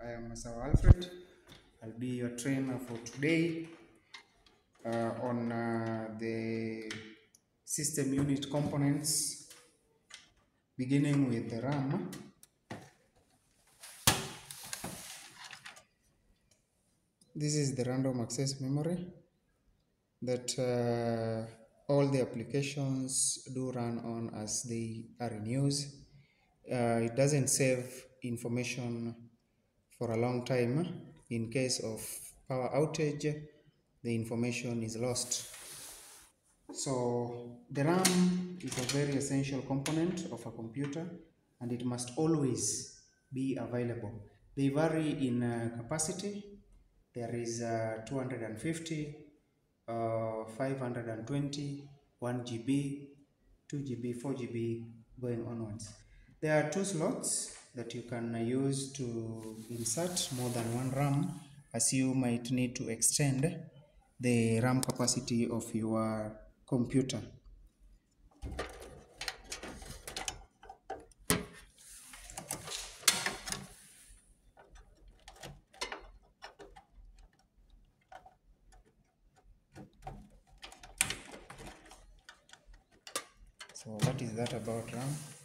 I am Masawa Alfred. I'll be your trainer for today uh, on uh, the system unit components, beginning with the RAM. This is the random access memory that uh, all the applications do run on as they are in use. Uh, it doesn't save information for a long time. In case of power outage, the information is lost. So the RAM is a very essential component of a computer and it must always be available. They vary in uh, capacity. There is uh, 250, uh, 520, 1 GB, 2 GB, 4 GB going onwards. There are two slots that you can use to insert more than one RAM as you might need to extend the RAM capacity of your computer. So what is that about RAM?